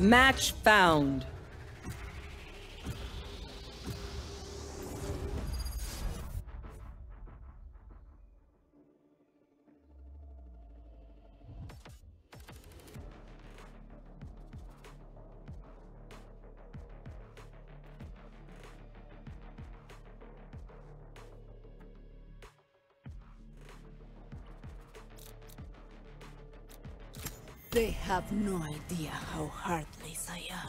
Match found. They have no idea how heartless I am.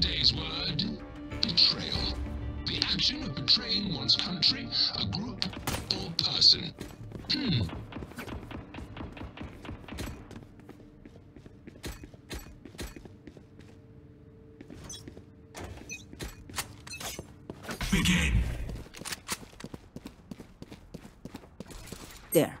Today's word, betrayal. The action of betraying one's country, a group, or person. Hmm. Begin. There.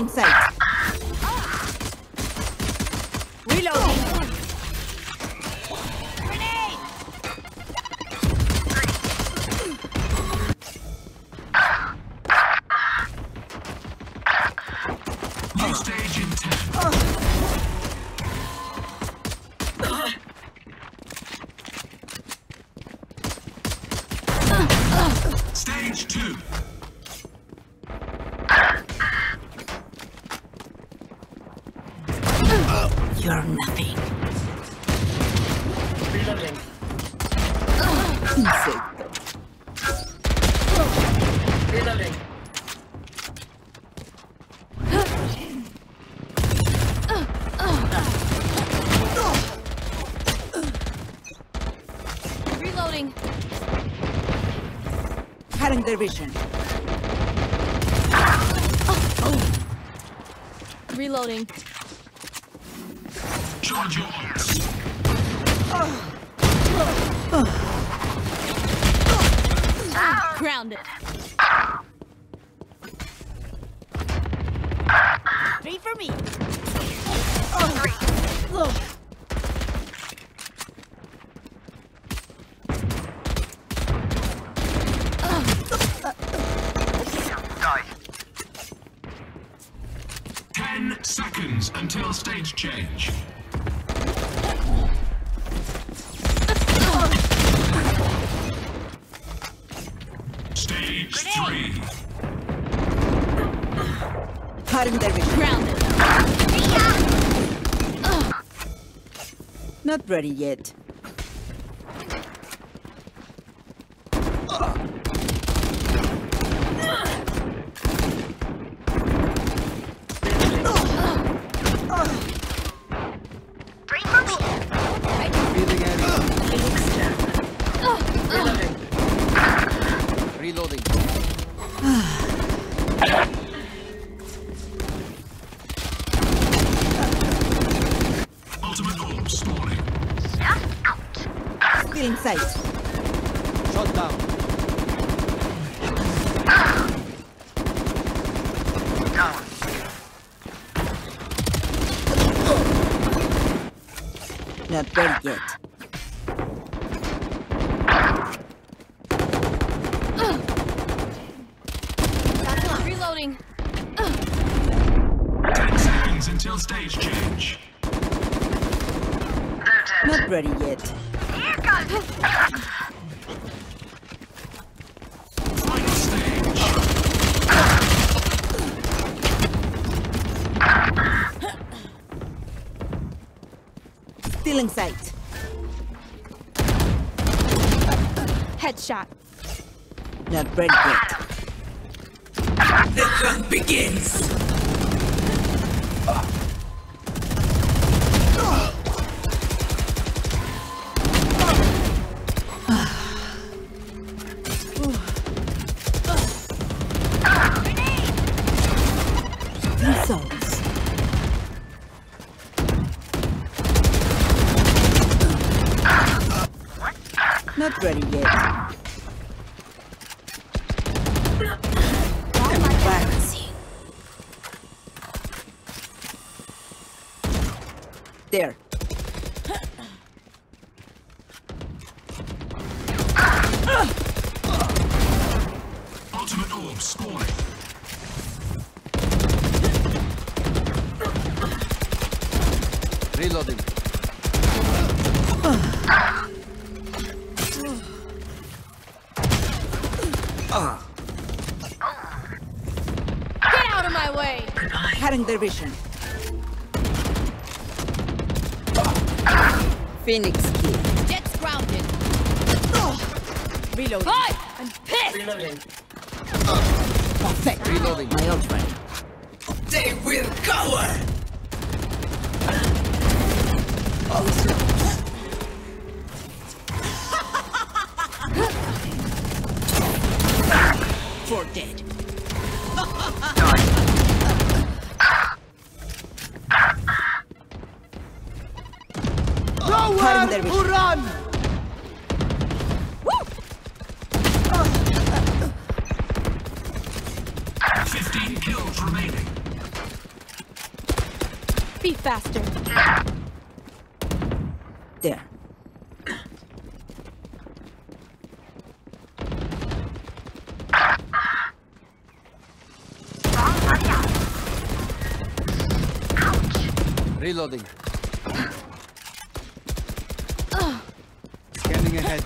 orbs. There. Reloading. Stage in You're nothing. Reloading. Reloading. Reloading. Cutting their vision. Reloading. Grounded. Three for me. Ten seconds until stage change. Three. Not ready yet. Stealing sight. Shot down. Not ready yet. Reloading. Ten seconds until stage change. Not ready yet. Final stage. Stealing sight. Headshot. Not ready yet. The hunt begins. Three Not ready yet. There. Ultimate orb spawning. Reloading. Get out of my way. Cutting their vision. Phoenix kill. Jett's grounded. Reload. Hi! I'm pissed. Reloading. Perfect. Reloading. My ult ready. They will cower. Four dead. Nowhere to run! Fifteen kills remaining. Be faster. There. Reloading. Scanning ahead.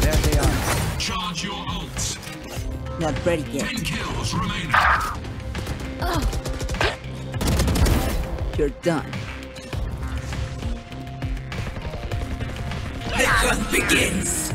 There they are. Charge your ults. Not ready yet. Ten kills remaining. You're done. The hunt begins.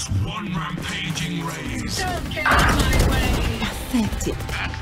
That's one rampaging Raze. Don't get in my way. Effective.